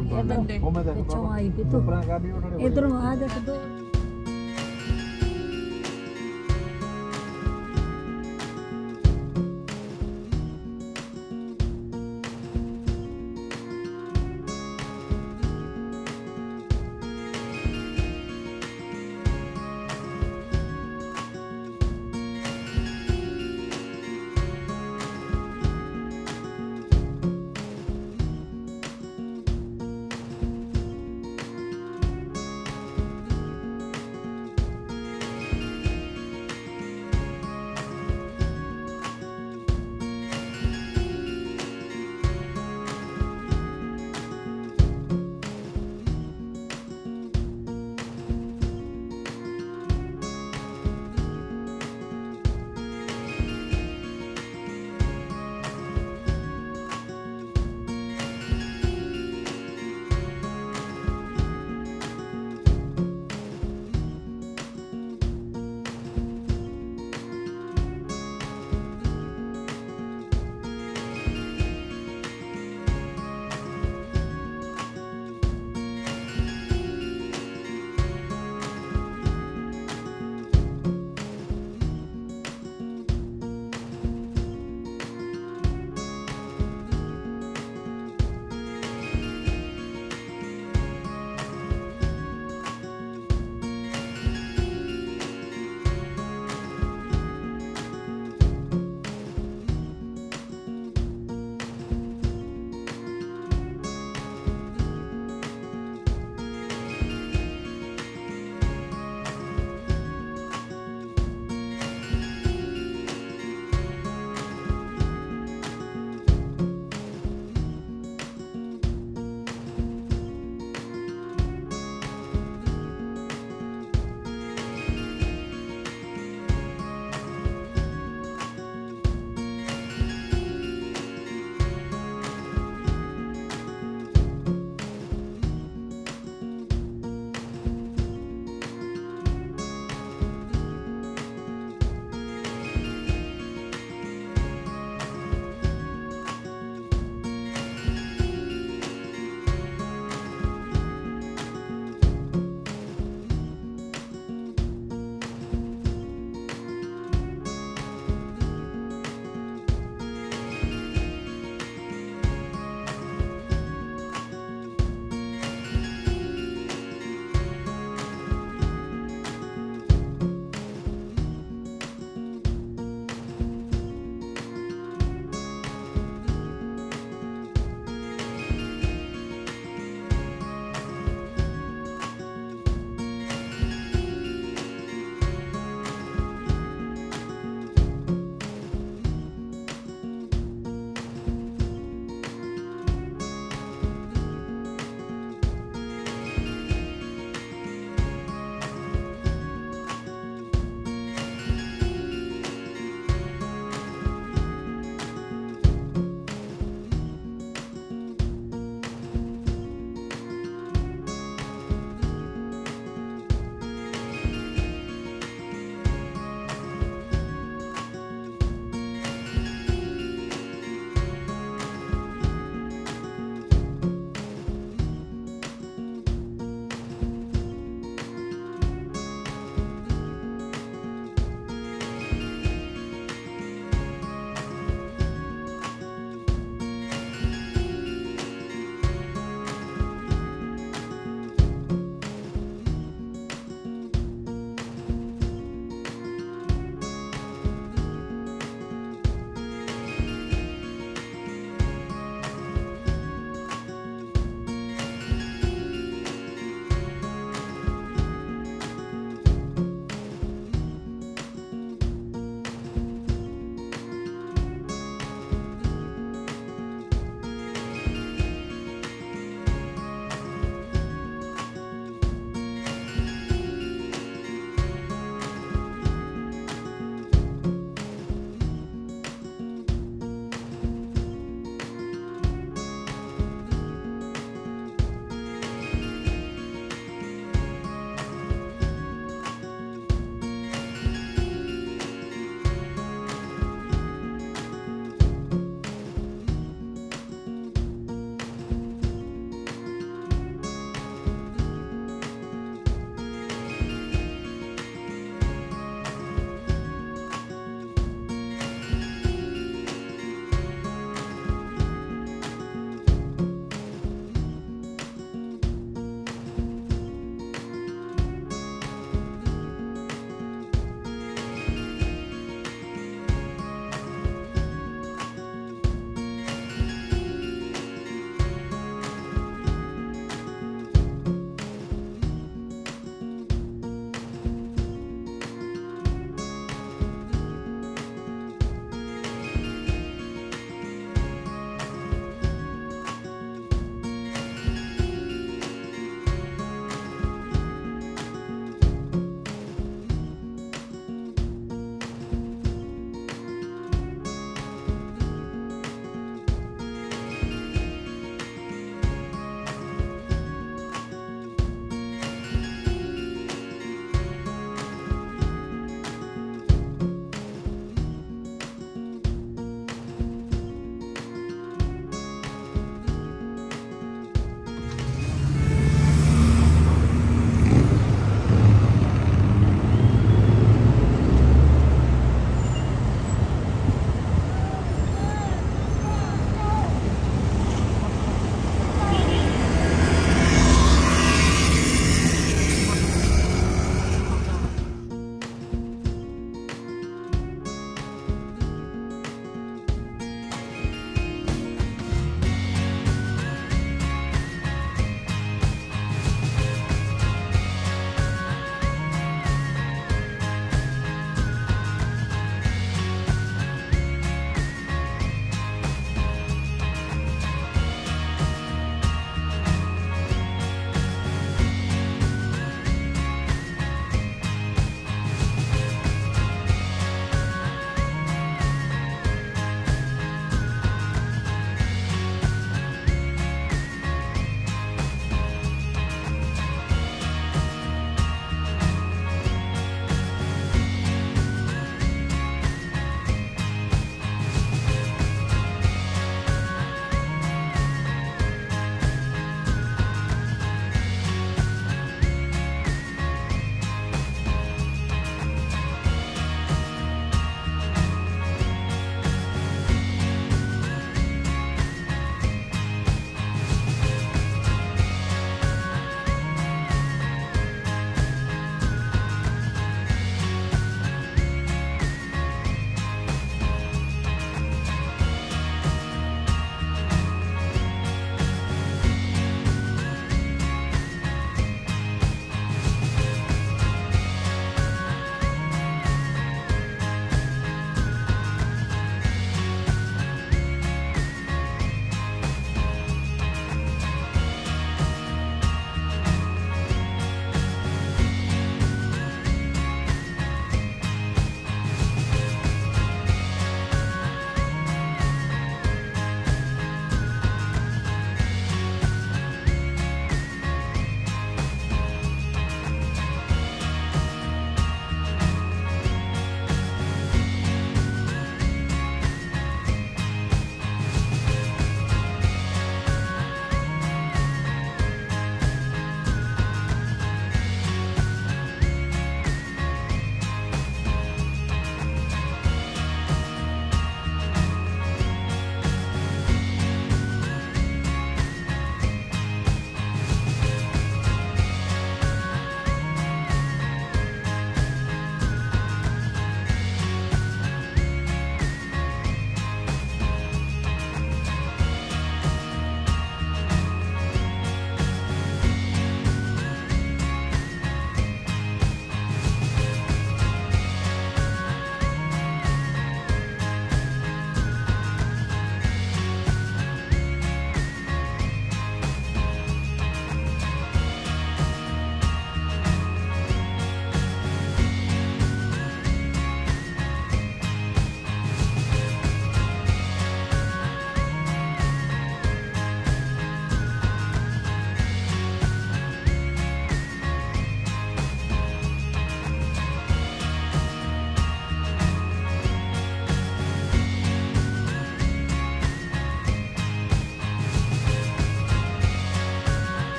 ਉਹ ਮੈਂ ਦੇਖਦਾ ਪਿੱਛੋਂ ਆਈ ਵੀ ਤੂੰ ਇਧਰੋਂ ਆ ਦੇਖ ਦੋ।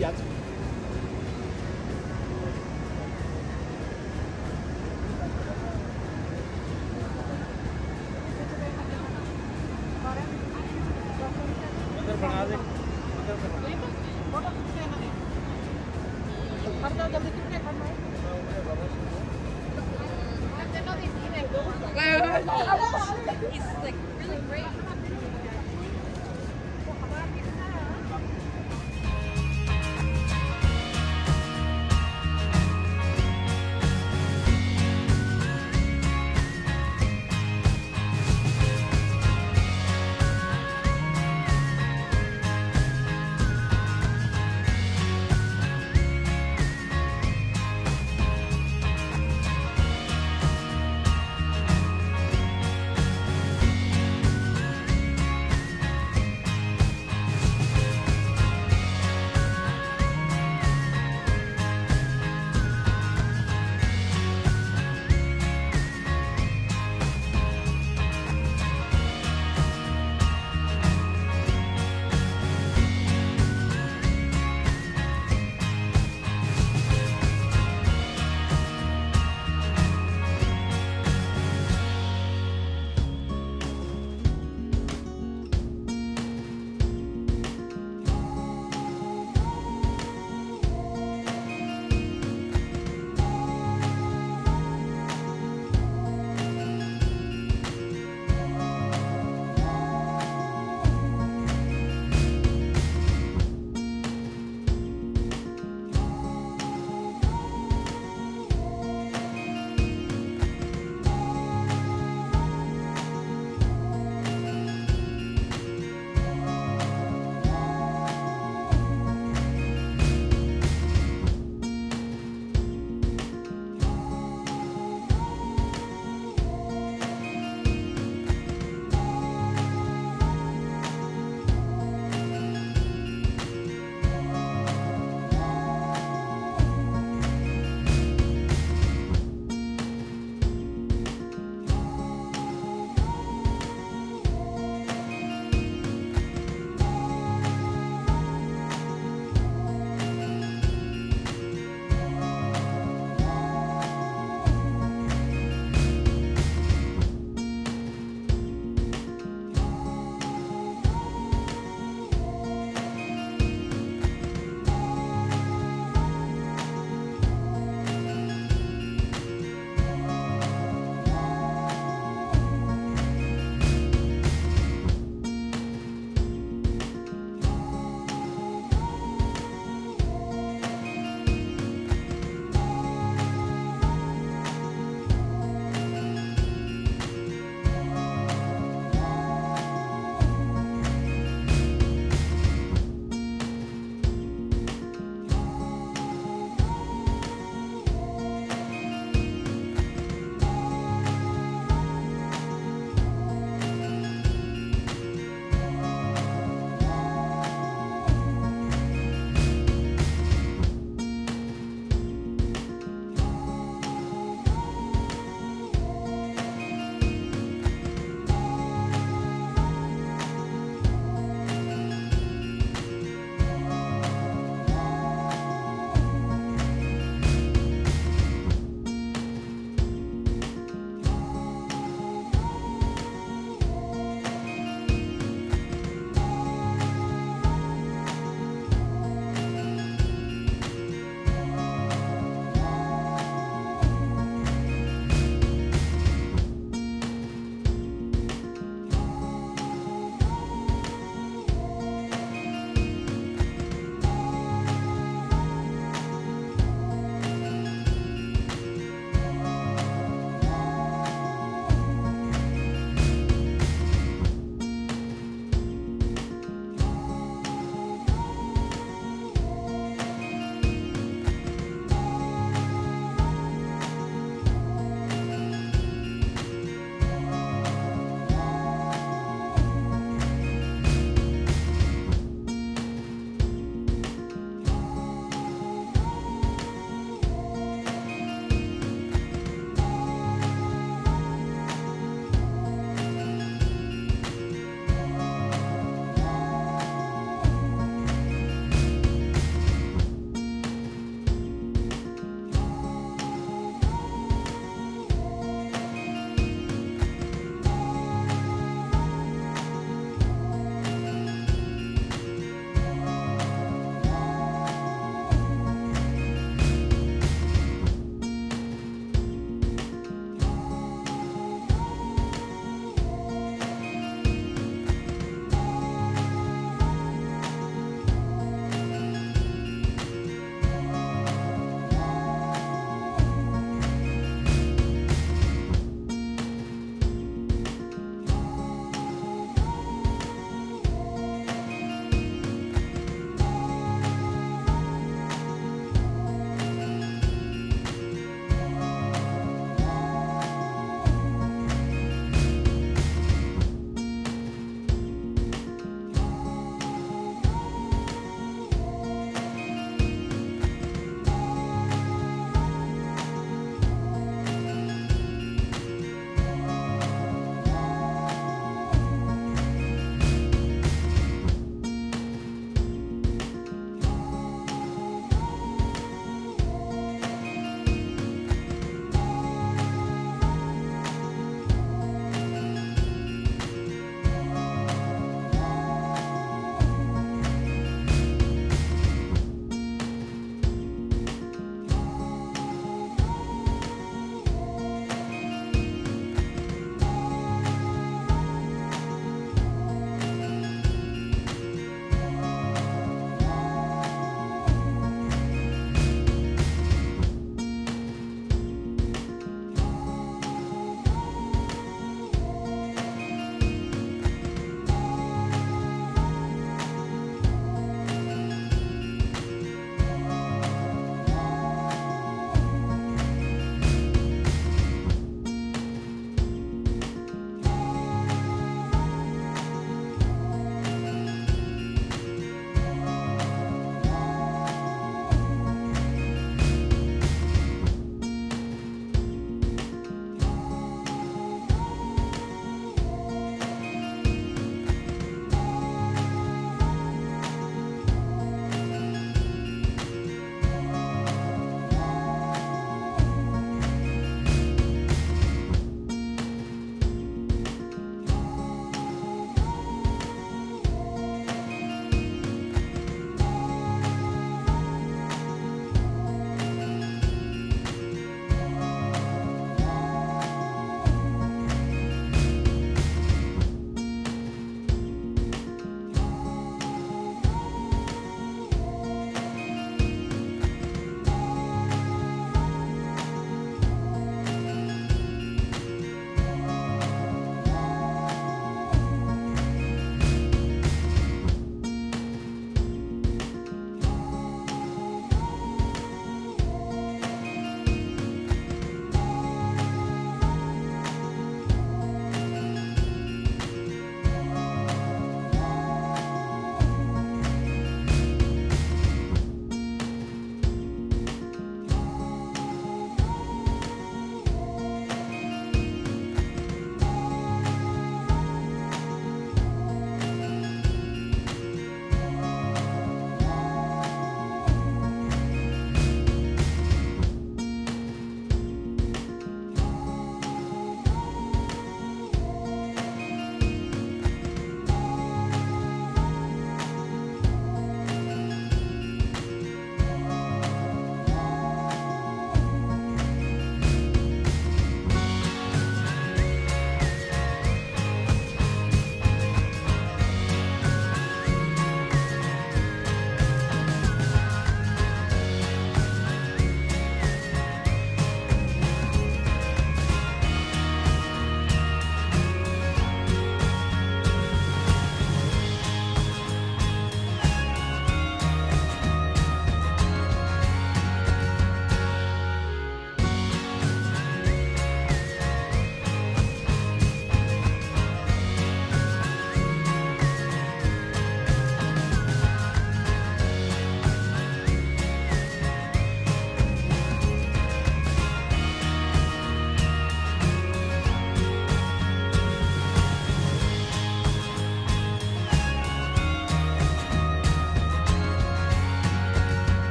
die anzubieten.